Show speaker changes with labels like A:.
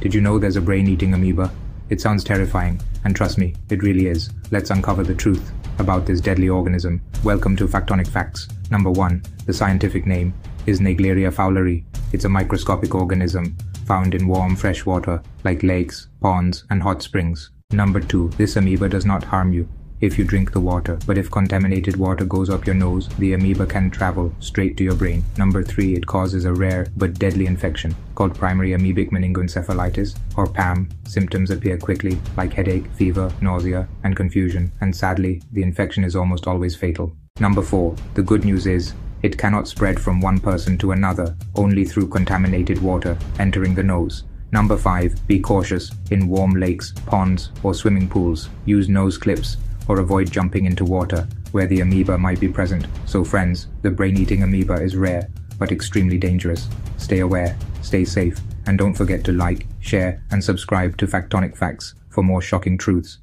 A: Did you know there's a brain-eating amoeba? It sounds terrifying, and trust me, it really is. Let's uncover the truth about this deadly organism. Welcome to Factonic Facts. Number 1. The scientific name is Naegleria fowleri. It's a microscopic organism found in warm fresh water like lakes, ponds, and hot springs. Number 2. This amoeba does not harm you if you drink the water, but if contaminated water goes up your nose, the amoeba can travel straight to your brain. Number 3. It causes a rare but deadly infection called primary amoebic meningoencephalitis or PAM. Symptoms appear quickly like headache, fever, nausea, and confusion, and sadly, the infection is almost always fatal. Number 4. The good news is it cannot spread from one person to another only through contaminated water entering the nose. Number 5. Be cautious in warm lakes, ponds, or swimming pools. Use nose clips or avoid jumping into water where the amoeba might be present. So friends, the brain-eating amoeba is rare, but extremely dangerous. Stay aware, stay safe, and don't forget to like, share, and subscribe to Factonic Facts for more shocking truths.